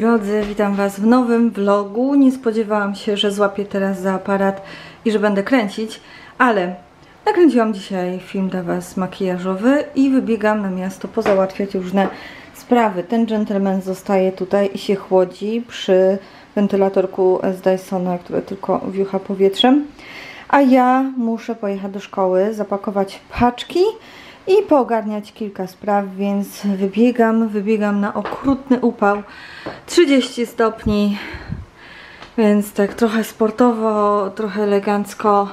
Drodzy, witam was w nowym vlogu. Nie spodziewałam się, że złapię teraz za aparat i że będę kręcić, ale nakręciłam dzisiaj film dla was makijażowy i wybiegam na miasto pozałatwiać różne sprawy. Ten gentleman zostaje tutaj i się chłodzi przy wentylatorku z Dysona, które tylko wiucha powietrzem. A ja muszę pojechać do szkoły, zapakować paczki i poogarniać kilka spraw, więc wybiegam, wybiegam na okrutny upał 30 stopni, więc tak trochę sportowo, trochę elegancko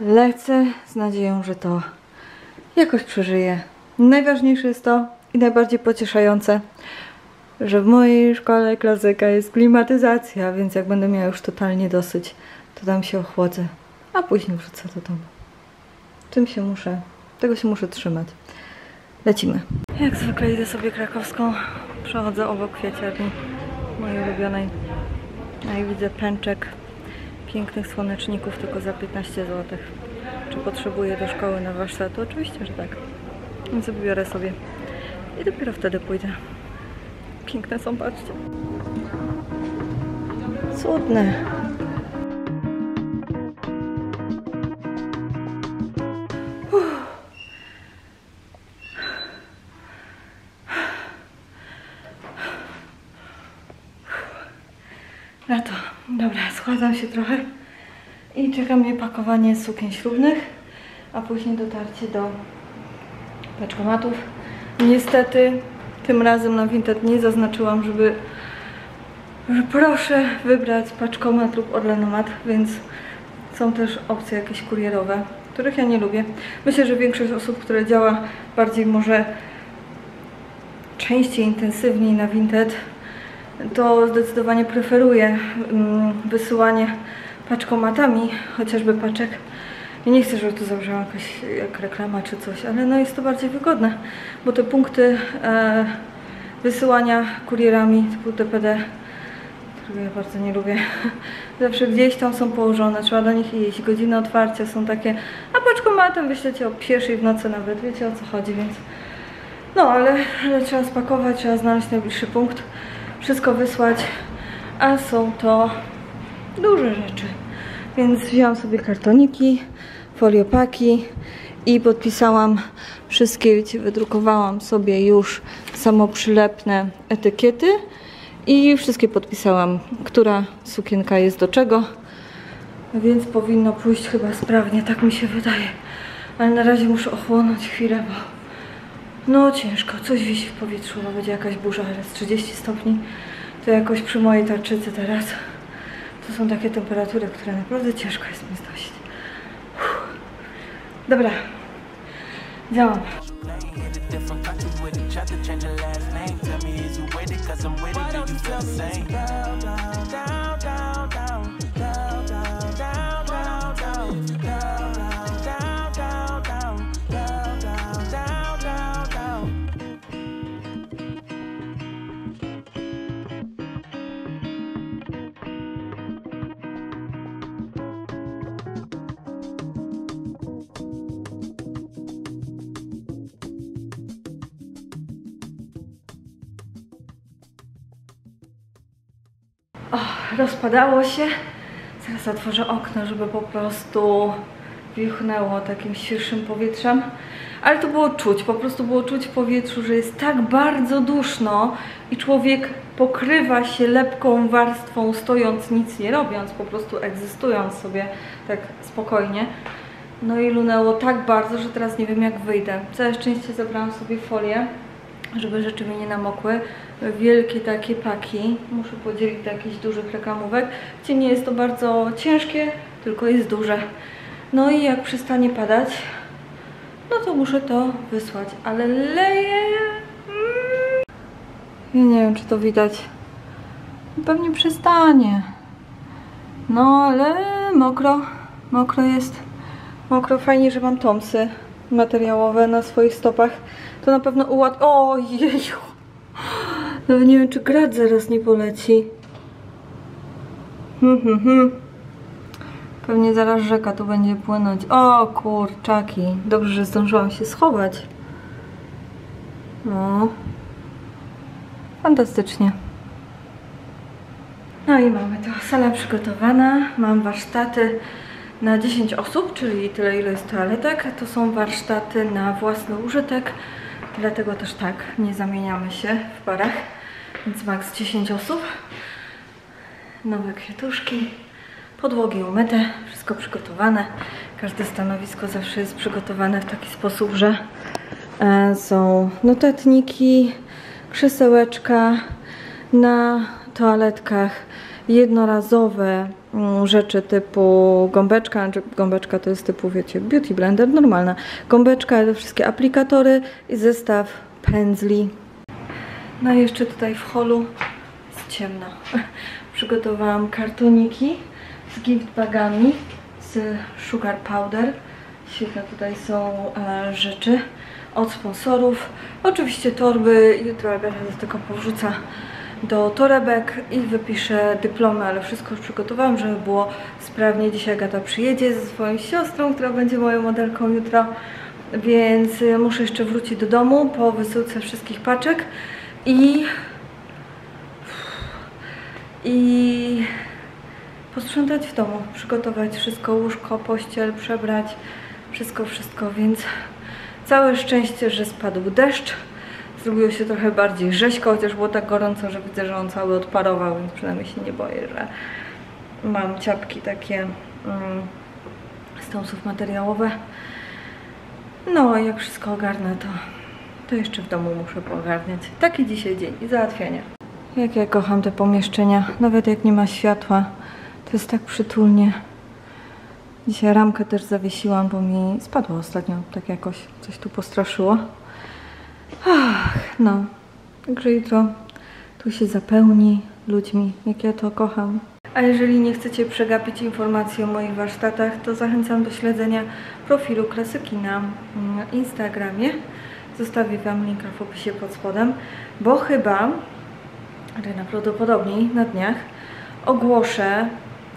lecę z nadzieją, że to jakoś przeżyję. Najważniejsze jest to i najbardziej pocieszające, że w mojej szkole klasyka jest klimatyzacja, więc jak będę miała już totalnie dosyć, to tam się ochłodzę, a później wrócę do domu. Tym się muszę tego się muszę trzymać. Lecimy. Jak zwykle idę sobie krakowską. Przechodzę obok kwieciarni mojej ulubionej. No i widzę pęczek pięknych słoneczników tylko za 15 zł. Czy potrzebuję do szkoły na warsztat? Oczywiście, że tak. Więc wybiorę sobie. I dopiero wtedy pójdę. Piękne są, patrzcie. Cudne. Schładzam się trochę i czeka mnie pakowanie sukien ślubnych, a później dotarcie do paczkomatów. Niestety tym razem na Vinted nie zaznaczyłam, żeby że proszę wybrać paczkomat lub odlenomat, więc są też opcje jakieś kurierowe, których ja nie lubię. Myślę, że większość osób, które działa bardziej może częściej, intensywniej na Vinted, to zdecydowanie preferuję mm, wysyłanie paczkomatami, chociażby paczek. Ja nie chcę, żeby to zabrzmiała jakaś jak reklama czy coś, ale no jest to bardziej wygodne, bo te punkty e, wysyłania kurierami typu TPD, którego ja bardzo nie lubię, zawsze gdzieś tam są położone, trzeba do nich iść, godziny otwarcia są takie, a paczkomatem wyślecie o pierwszej w nocy nawet, wiecie o co chodzi, więc no ale, ale trzeba spakować, trzeba znaleźć najbliższy punkt wszystko wysłać, a są to duże rzeczy. Więc wzięłam sobie kartoniki, foliopaki i podpisałam wszystkie, wydrukowałam sobie już samoprzylepne etykiety i wszystkie podpisałam, która sukienka jest do czego. Więc powinno pójść chyba sprawnie, tak mi się wydaje. Ale na razie muszę ochłonąć chwilę, bo no ciężko, coś wisi w powietrzu, no będzie jakaś burza, ale z 30 stopni. To jakoś przy mojej tarczycy teraz. To są takie temperatury, które naprawdę ciężko jest mi znosić. Uff. Dobra, działam. Oh, rozpadało się. Zaraz otworzę okno, żeby po prostu wichnęło takim świeżym powietrzem. Ale to było czuć, po prostu było czuć w powietrzu, że jest tak bardzo duszno i człowiek pokrywa się lepką warstwą, stojąc, nic nie robiąc, po prostu egzystując sobie tak spokojnie. No i lunęło tak bardzo, że teraz nie wiem jak wyjdę. Całe szczęście zabrałam sobie folię, żeby rzeczy mi nie namokły. Wielkie takie paki. Muszę podzielić do jakichś dużych reklamówek, gdzie nie jest to bardzo ciężkie, tylko jest duże. No i jak przestanie padać, no to muszę to wysłać. Ale leje... Mm. Ja nie wiem, czy to widać. Pewnie przestanie. No, ale mokro. Mokro jest. Mokro. Fajnie, że mam tomsy materiałowe na swoich stopach. To na pewno ułatwi... Ojeju! Nawet nie wiem, czy grad zaraz nie poleci. Hmm, hmm, hmm. Pewnie zaraz rzeka tu będzie płynąć. O kurczaki. Dobrze, że zdążyłam się schować. No. Fantastycznie. No i mamy to sala przygotowana. Mam warsztaty na 10 osób, czyli tyle ile jest toaletek. To są warsztaty na własny użytek, dlatego też tak, nie zamieniamy się w parach, więc maks 10 osób. Nowe kwiatuszki, podłogi umyte, wszystko przygotowane. Każde stanowisko zawsze jest przygotowane w taki sposób, że e, są notatniki, krzesełeczka na toaletkach, jednorazowe mm, rzeczy typu gąbeczka, gąbeczka to jest typu, wiecie, beauty blender, normalna gąbeczka, te wszystkie aplikatory i zestaw pędzli. No jeszcze tutaj w holu jest ciemno. Przygotowałam kartoniki z gift bagami z sugar powder. Świetne tutaj są e, rzeczy od sponsorów. Oczywiście torby, jutro Agata to tylko powrzuca do torebek i wypiszę dyplomy, ale wszystko już przygotowałam, żeby było sprawnie. Dzisiaj Agata przyjedzie ze swoją siostrą, która będzie moją modelką jutro, więc y, muszę jeszcze wrócić do domu po wysyłce wszystkich paczek i i posprzątać w domu, przygotować wszystko, łóżko, pościel, przebrać, wszystko, wszystko, więc całe szczęście, że spadł deszcz, zrobiło się trochę bardziej rzeźko, chociaż było tak gorąco, że widzę, że on cały odparował, więc przynajmniej się nie boję, że mam ciapki takie mm, stąsów materiałowe. No, jak wszystko ogarnę, to, to jeszcze w domu muszę poogarniać. Taki dzisiaj dzień i załatwiania. Jak ja kocham te pomieszczenia, nawet jak nie ma światła, to jest tak przytulnie. Dzisiaj ramkę też zawiesiłam, bo mi spadło ostatnio, tak jakoś coś tu postraszyło. Ach, no. Także jutro tu się zapełni ludźmi, jak ja to kocham. A jeżeli nie chcecie przegapić informacji o moich warsztatach, to zachęcam do śledzenia profilu klasyki na mm, Instagramie. Zostawię Wam linka w opisie pod spodem, bo chyba, ale najprawdopodobniej na dniach, ogłoszę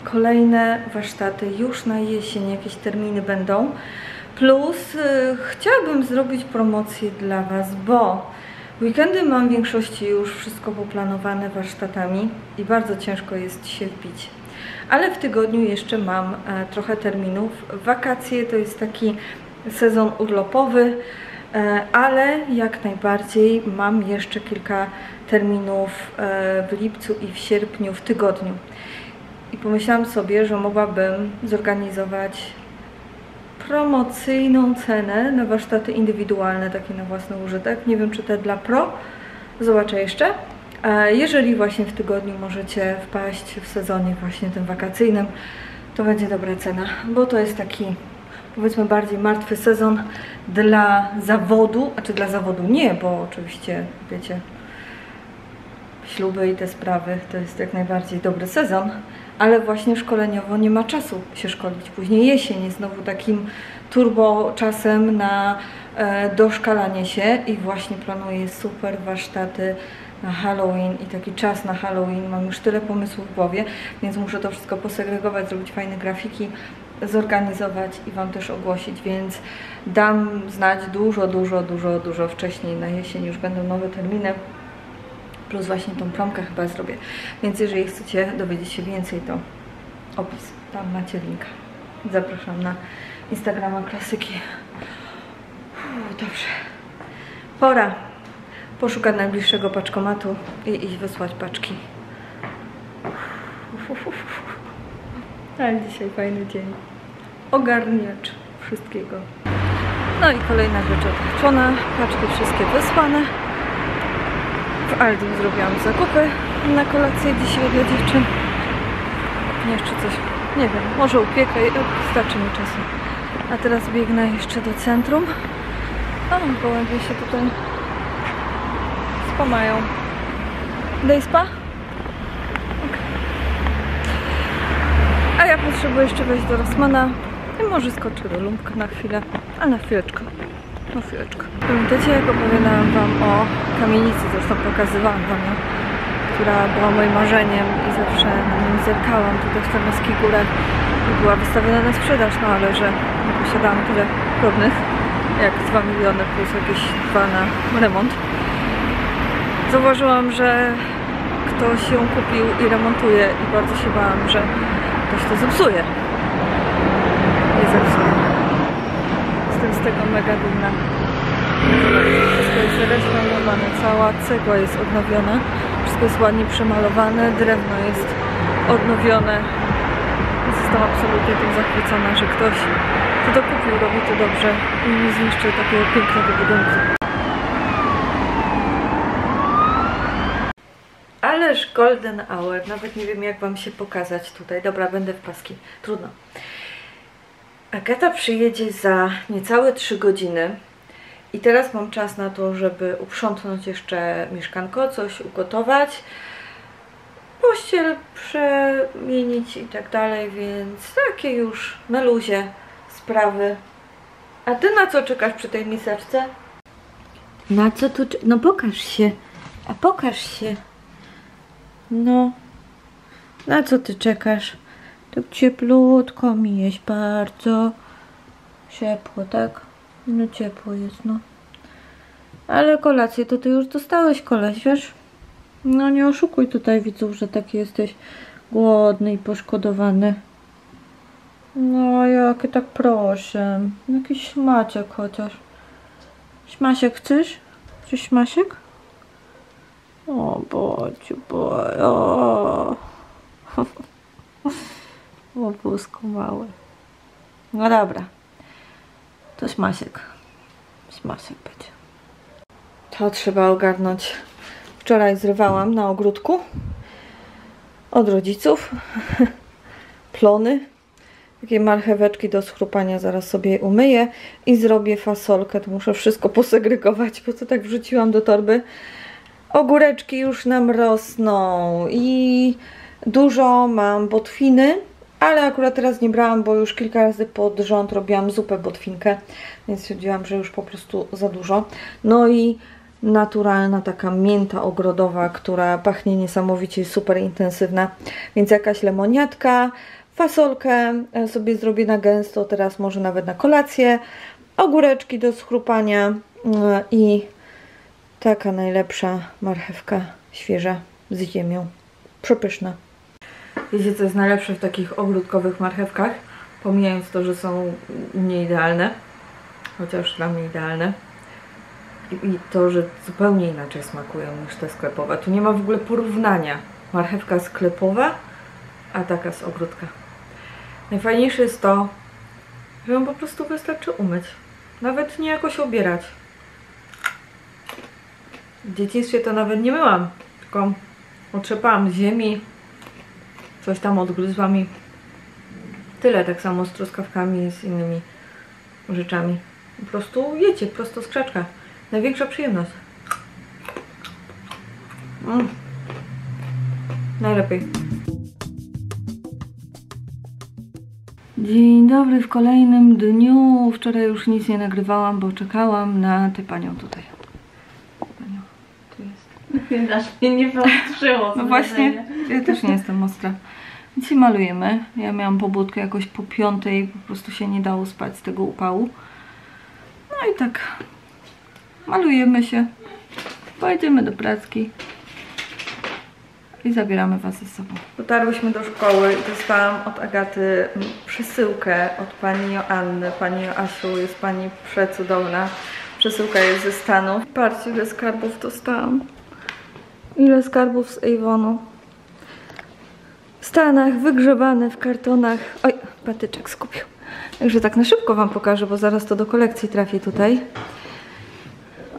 kolejne warsztaty już na jesień, jakieś terminy będą. Plus y, chciałabym zrobić promocję dla Was, bo weekendy mam w większości już wszystko poplanowane warsztatami i bardzo ciężko jest się wbić. Ale w tygodniu jeszcze mam e, trochę terminów. Wakacje to jest taki sezon urlopowy, e, ale jak najbardziej mam jeszcze kilka terminów e, w lipcu i w sierpniu w tygodniu. I pomyślałam sobie, że mogłabym zorganizować promocyjną cenę na warsztaty indywidualne, takie na własny użytek. Nie wiem, czy te dla pro. Zobaczę jeszcze. Jeżeli właśnie w tygodniu możecie wpaść w sezonie właśnie tym wakacyjnym, to będzie dobra cena, bo to jest taki powiedzmy bardziej martwy sezon dla zawodu, a czy dla zawodu nie, bo oczywiście wiecie, śluby i te sprawy to jest jak najbardziej dobry sezon, ale właśnie szkoleniowo nie ma czasu się szkolić. Później jesień jest znowu takim turbo czasem na e, doszkalanie się i właśnie planuję super warsztaty na Halloween i taki czas na Halloween. Mam już tyle pomysłów w głowie, więc muszę to wszystko posegregować, zrobić fajne grafiki, zorganizować i Wam też ogłosić, więc dam znać dużo, dużo, dużo, dużo wcześniej na jesień już będą nowe terminy plus właśnie tą promkę chyba zrobię. Więc jeżeli chcecie dowiedzieć się więcej, to opis, tam macie linka. Zapraszam na Instagrama klasyki. Uf, dobrze. Pora poszukać najbliższego paczkomatu i iść wysłać paczki. Uf, uf, uf. Ale dzisiaj fajny dzień. Ogarniacz wszystkiego. No i kolejna rzecz odhaczona. Paczki wszystkie wysłane. W Aldi zrobiłam zakupy na kolację dzisiaj dla dziewczyn. Jeszcze coś, nie wiem, może upiekę, starczy mi czasu. A teraz biegnę jeszcze do centrum. O, gołębie się tutaj spamają. Daj spa? Okay. A ja potrzebuję jeszcze wejść do Rosmana i może skoczę do Lumpka na chwilę, a na chwileczkę. No chwileczkę. Pamiętacie jak opowiadałam Wam o kamienicy, zresztą pokazywałam Wam ją, która była moim marzeniem i zawsze na nią zerkałam tutaj w Tarnowskich Górach i była wystawiona na sprzedaż, no ale że nie posiadałam tyle drobnych jak 2 miliony plus jakieś dwa na remont. Zauważyłam, że ktoś ją kupił i remontuje i bardzo się bałam, że ktoś to zepsuje. Nie zepsuje. Tego mega dumna. Wszystko jest zrestaurowane, cała cegła jest odnowiona, wszystko jest ładnie przemalowane, drewno jest odnowione. Jestem absolutnie tym zachwycona, że ktoś, kto to kupił, robi to dobrze i nie zniszczy takiego pięknego budynku. Ależ golden hour, nawet nie wiem jak wam się pokazać tutaj. Dobra, będę w paski, trudno. Agata przyjedzie za niecałe 3 godziny i teraz mam czas na to, żeby uprzątnąć jeszcze mieszkanko, coś ugotować, pościel przemienić i tak dalej, więc takie już na luzie sprawy. A ty na co czekasz przy tej miseczce? Na co tu? No pokaż się. A pokaż się. No. Na co ty czekasz? Tak cieplutko mi jest bardzo. Ciepło, tak? No ciepło jest, no. Ale kolację to ty już dostałeś koleś, wiesz? No nie oszukuj tutaj widzów, że taki jesteś głodny i poszkodowany. No jakie tak proszę. Jakiś śmaciek chociaż. Śmasiek chcesz? Chcesz śmasiek? O, bociu, boj, o. O, wózku mały. No dobra. To śmasiek. Śmasiek będzie. To trzeba ogarnąć. Wczoraj zrywałam na ogródku. Od rodziców. Plony. Takie marcheweczki do schrupania zaraz sobie umyję i zrobię fasolkę. To muszę wszystko posegregować, bo to tak wrzuciłam do torby. Ogóreczki już nam rosną i dużo mam botwiny, ale akurat teraz nie brałam, bo już kilka razy pod rząd robiłam zupę botwinkę, więc stwierdziłam, że już po prostu za dużo. No i naturalna taka mięta ogrodowa, która pachnie niesamowicie super intensywna, więc jakaś lemoniatka, fasolkę e, sobie zrobię na gęsto, teraz może nawet na kolację, ogóreczki do schrupania e, i Taka najlepsza marchewka świeża z ziemią. Przepyszna. Wiecie, co jest najlepsze w takich ogródkowych marchewkach? Pomijając to, że są nieidealne, chociaż dla mnie idealne. I, to, że zupełnie inaczej smakują niż te sklepowe. Tu nie ma w ogóle porównania. Marchewka sklepowa, a taka z ogródka. Najfajniejsze jest to, że ją po prostu wystarczy umyć. Nawet nie jakoś obierać. W dzieciństwie to nawet nie myłam, tylko otrzepałam ziemi, coś tam odgryzłam i tyle, tak samo z truskawkami i z innymi rzeczami. Po prostu jecie, prosto z krzaczka. Największa przyjemność. Mm. Najlepiej. Dzień dobry w kolejnym dniu. Wczoraj już nic nie nagrywałam, bo czekałam na tę panią tutaj. Panią, tu jest. Aż mnie nie powstrzyło. No właśnie, ja też nie jestem ostra. Dzisiaj malujemy. Ja miałam pobudkę jakoś po piątej, po prostu się nie dało spać z tego upału. No i tak malujemy się. Pojedziemy do pracki i zabieramy Was ze sobą. Dotarłyśmy do szkoły i dostałam od Agaty przesyłkę od pani Joanny. Pani Joasiu jest pani przecudowna. Przesyłka jest ze Stanów. Patrzcie, ile skarbów dostałam. Ile skarbów z Avonu. W Stanach, wygrzewane w kartonach. Oj, patyczek skupił. Także tak na szybko Wam pokażę, bo zaraz to do kolekcji trafi tutaj.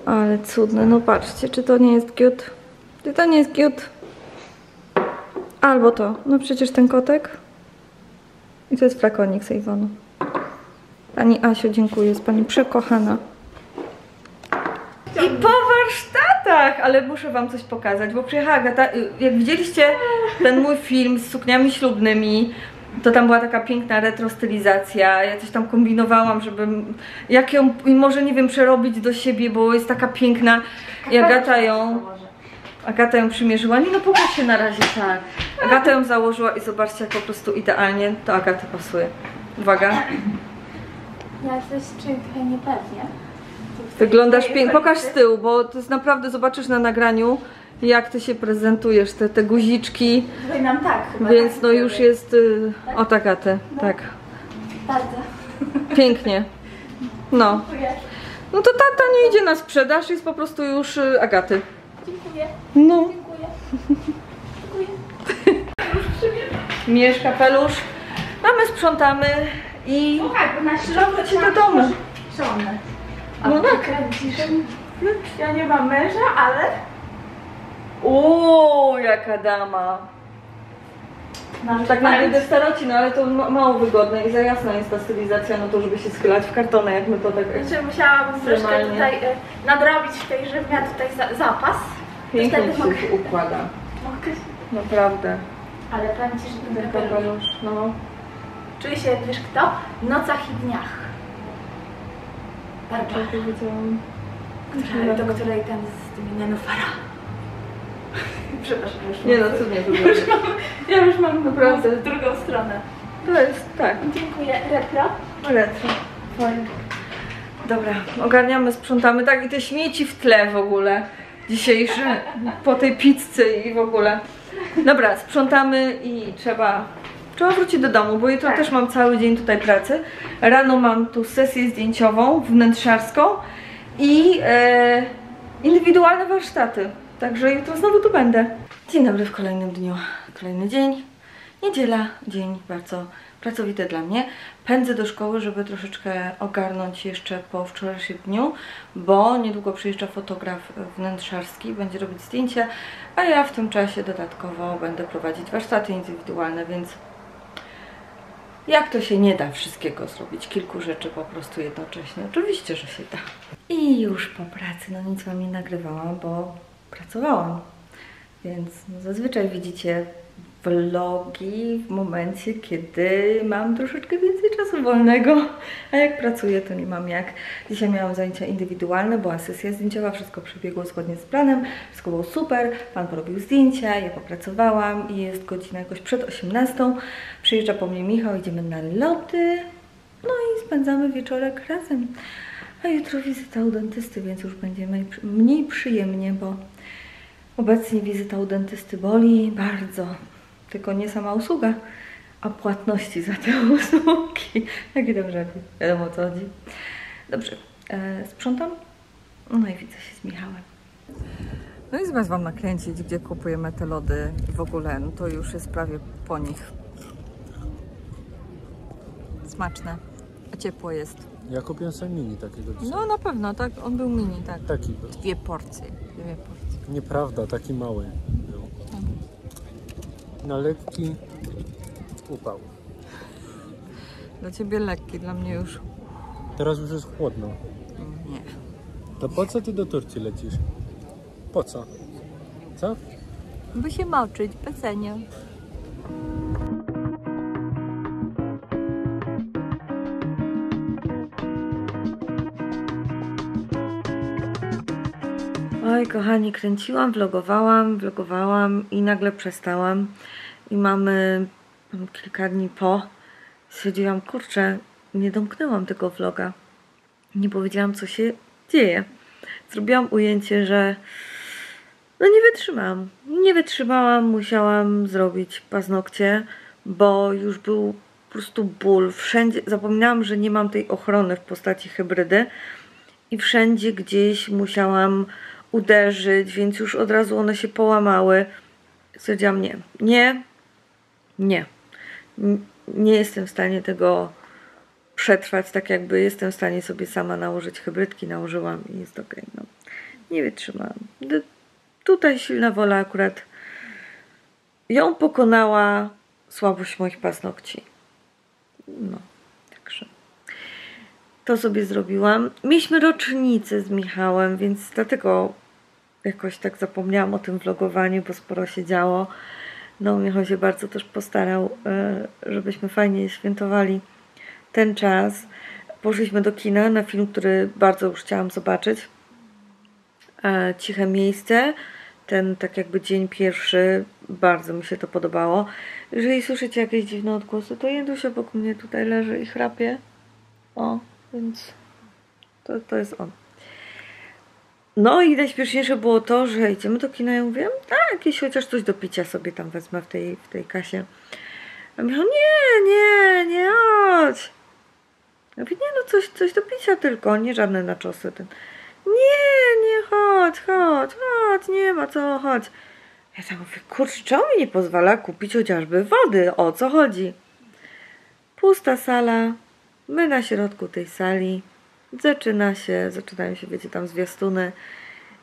Ale cudne, no patrzcie, czy to nie jest cute? Czy to nie jest cute? Albo to, no przecież ten kotek. I to jest flakonik Avonu. Pani Asiu, dziękuję, jest Pani przekochana. I po warsztatach! Ale muszę wam coś pokazać, bo przyjechała Agata, y, jak widzieliście ten mój film z sukniami ślubnymi, to tam była taka piękna retro stylizacja. Ja coś tam kombinowałam, żeby jak ją, i może nie wiem, przerobić do siebie, bo jest taka piękna. I Agata ją, Agata ją przymierzyła. Nie no, pokaż się na razie, tak. Agata ją założyła i zobaczcie, jak po prostu idealnie to Agaty pasuje. Uwaga. Ja coś czuję niepewnie. Wyglądasz pięknie. Pokaż z tyłu, bo to jest naprawdę, zobaczysz na nagraniu, jak ty się prezentujesz, te, te guziczki, Tutaj nam tak chyba. więc tak no już jest y, o tak, Agaty, tak, Bardzo. pięknie. No, no to tata nie idzie na sprzedaż, jest po prostu już y, Agaty. Dziękuję. No, Dziękuję. Dziękuję. mierz kapelusz, mamy, sprzątamy i Słuchaj, bo na środku do domu. Żonę. Kręcisz. Ja nie mam męża, ale... Uuu, jaka dama. Mam Tak na idę staroci, no ale to ma mało wygodne i za jasna jest ta stylizacja, no to żeby się schylać w kartonę, jak my to tak Znaczy musiałabym troszkę tutaj e, nadrobić w tej, miała tutaj za, zapas. pięknie Wtedy mogę- się układa. Mogę. Naprawdę. Ale powiem Ci, że ten kapelusz, no. Czuję się, wiesz kto? W nocach i dniach. Barbara. Tak powiedziałam. Która, do której ten z tymi nenufara. Przepraszam, już Nie no, cudnie to było. Ja już mam Naprawdę. w drugą stronę. To jest, tak, Dziękuję. Retro. retro. Fajnie. Dobra, ogarniamy, sprzątamy, tak i te śmieci w tle w ogóle. Dzisiejsze, po tej pizzy i w ogóle. Dobra, sprzątamy i trzeba, trzeba wrócić do domu, bo jutro Tak. też mam cały dzień tutaj pracy. Rano mam tu sesję zdjęciową, wnętrzarską i e, indywidualne warsztaty. Także jutro znowu tu będę. Dzień dobry w kolejnym dniu. Kolejny dzień. Niedziela, dzień bardzo pracowity dla mnie. Pędzę do szkoły, żeby troszeczkę ogarnąć jeszcze po wczorajszym dniu, bo niedługo przyjeżdża fotograf wnętrzarski, będzie robić zdjęcia, a ja w tym czasie dodatkowo będę prowadzić warsztaty indywidualne, więc jak to się nie da wszystkiego zrobić, kilku rzeczy po prostu jednocześnie? Oczywiście, że się da. I już po pracy, no nic Wam nie nagrywałam, bo pracowałam. Więc no, zazwyczaj widzicie vlogi w momencie, kiedy mam troszeczkę więcej czasu wolnego, a jak pracuję, to nie mam jak. Dzisiaj miałam zajęcia indywidualne, była sesja zdjęciowa, wszystko przebiegło zgodnie z planem, wszystko było super, pan porobił zdjęcia, ja popracowałam i jest godzina jakoś przed 18. Przyjeżdża po mnie Michał, idziemy na loty, no i spędzamy wieczorek razem. A jutro wizyta u dentysty, więc już będzie mniej, przyjemnie, bo Obecnie wizyta u dentysty boli bardzo, tylko nie sama usługa, a płatności za te usługi. Jakie tam żarty, wiadomo o co chodzi. Dobrze, e, sprzątam, no i widzę się z Michałem. No i zamiast Wam nakręcić, gdzie kupujemy te lody i w ogóle, no to już jest prawie po nich. Smaczne, a ciepło jest. Ja kupiłem sobie mini takiego dzisiaj. No na pewno, tak, on był mini, tak. Taki był. Dwie porcje, dwie porcje. Nieprawda, taki mały Na lekki upał. Dla Ciebie lekki, dla mnie już Teraz już jest chłodno. nie. To po co ty do Turcji lecisz? Po co? Co? By się moczyć, pecenia. Oj, kochani, kręciłam, vlogowałam, vlogowałam i nagle przestałam. I mamy kilka dni po. Stwierdziłam, kurczę, nie domknęłam tego vloga. Nie powiedziałam, co się dzieje. Zrobiłam ujęcie, że no nie wytrzymałam. Nie wytrzymałam, musiałam zrobić paznokcie, bo już był po prostu ból. Wszędzie zapominałam, że nie mam tej ochrony w postaci hybrydy i wszędzie gdzieś musiałam uderzyć, więc już od razu one się połamały. Stwierdziłam nie, nie, nie. Nie jestem w stanie tego przetrwać, tak jakby jestem w stanie sobie sama nałożyć hybrydki, nałożyłam i jest ok. No, nie wytrzymałam. Tutaj silna wola akurat ją pokonała słabość moich paznokci. No, także to sobie zrobiłam. Mieliśmy rocznicę z Michałem, więc dlatego jakoś tak zapomniałam o tym vlogowaniu, bo sporo się działo. No, Michał się bardzo też postarał, e, żebyśmy fajnie świętowali ten czas. Poszliśmy do kina na film, który bardzo już chciałam zobaczyć. E, Ciche miejsce. Ten tak jakby dzień pierwszy, bardzo mi się to podobało. Jeżeli słyszycie jakieś dziwne odgłosy, to Jeduś obok mnie tutaj leży i chrapie. O, więc to, to jest on. No i najśmieszniejsze było to, że idziemy do kina ja mówię, tak, jakieś chociaż coś do picia sobie tam wezmę w tej, w tej kasie. A Michał, nie, nie, nie, chodź. Ja mówię, nie no, coś, coś do picia tylko, nie żadne naczosy. Ten. Nie, nie, chodź, chodź, chodź, nie ma co, chodź. Ja tak mówię, kurczę, czemu mi nie pozwala kupić chociażby wody? O co chodzi? Pusta sala, my na środku tej sali. Zaczyna się, zaczynają się, wiecie, tam zwiastuny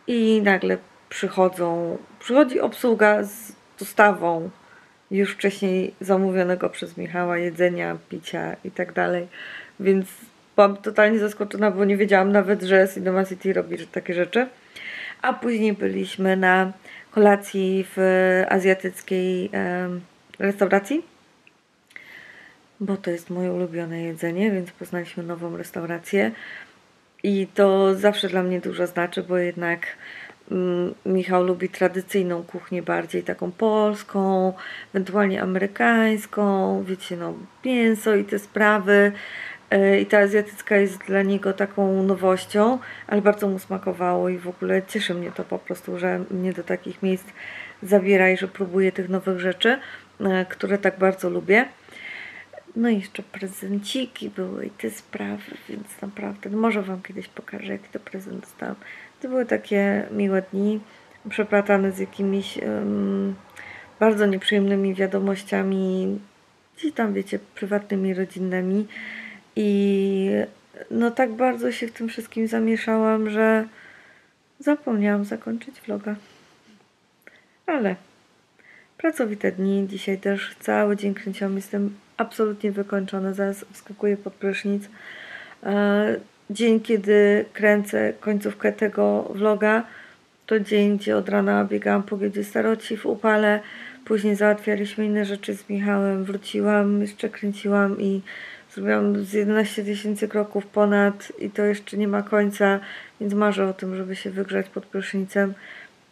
i nagle przychodzą, przychodzi obsługa z dostawą już wcześniej zamówionego przez Michała jedzenia, picia i tak dalej. Więc byłam totalnie zaskoczona, bo nie wiedziałam nawet, że Cinema City robi takie rzeczy. A później byliśmy na kolacji w azjatyckiej em, restauracji, bo to jest moje ulubione jedzenie, więc poznaliśmy nową restaurację. I to zawsze dla mnie dużo znaczy, bo jednak mm, Michał lubi tradycyjną kuchnię bardziej taką polską, ewentualnie amerykańską, wiecie, no mięso i te sprawy. E, I ta azjatycka jest dla niego taką nowością, ale bardzo mu smakowało i w ogóle cieszy mnie to po prostu, że mnie do takich miejsc zabiera i że próbuję tych nowych rzeczy, e, które tak bardzo lubię. No i jeszcze prezenciki były i te sprawy, więc naprawdę, no może Wam kiedyś pokażę, jaki to prezent dostałam. To były takie miłe dni, przeplatane z jakimiś em, bardzo nieprzyjemnymi wiadomościami, gdzieś tam, wiecie, prywatnymi, rodzinnymi. I no tak bardzo się w tym wszystkim zamieszałam, że zapomniałam zakończyć vloga. Ale pracowite dni. Dzisiaj też cały dzień kręciłam. Jestem absolutnie wykończona. Zaraz wskakuję pod prysznic. E, Dzień, kiedy kręcę końcówkę tego vloga, to dzień, gdzie od rana biegałam po giełdzie staroci w upale. Później załatwialiśmy inne rzeczy z Michałem. Wróciłam, jeszcze kręciłam i zrobiłam z 11 tysięcy kroków ponad i to jeszcze nie ma końca, więc marzę o tym, żeby się wygrzać pod prysznicem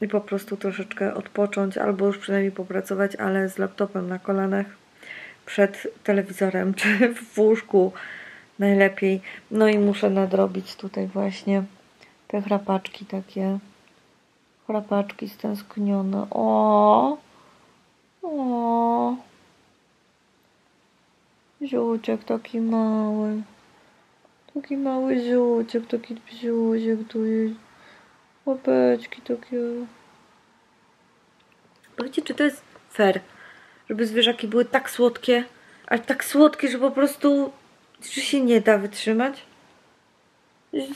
i po prostu troszeczkę odpocząć, albo już przynajmniej popracować, ale z laptopem na kolanach przed telewizorem czy w łóżku najlepiej. No i muszę nadrobić tutaj właśnie te chrapaczki takie. Chrapaczki stęsknione. O! O! Ziuciek taki mały. Taki mały ziuciek, taki bziuziek tu jest. Łapeczki takie. Powiedzcie, czy to jest fair, żeby zwierzaki były tak słodkie, ale tak słodkie, że po prostu że się nie da wytrzymać?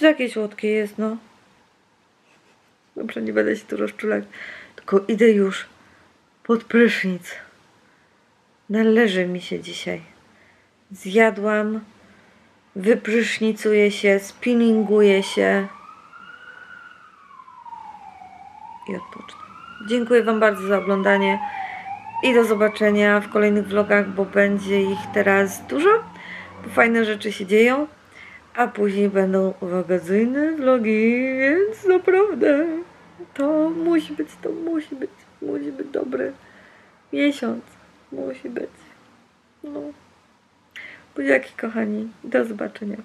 Jakie słodkie jest, no. Dobrze, nie będę się tu rozczulać. Tylko idę już pod prysznic. Należy mi się dzisiaj. Zjadłam, wyprysznicuję się, spinninguję się odpocznę. Dziękuję Wam bardzo za oglądanie i do zobaczenia w kolejnych vlogach, bo będzie ich teraz dużo, bo fajne rzeczy się dzieją, a później będą wakacyjne vlogi, więc naprawdę to musi być, to musi być, musi być dobry miesiąc, musi być. No. Buziaki kochani, do zobaczenia.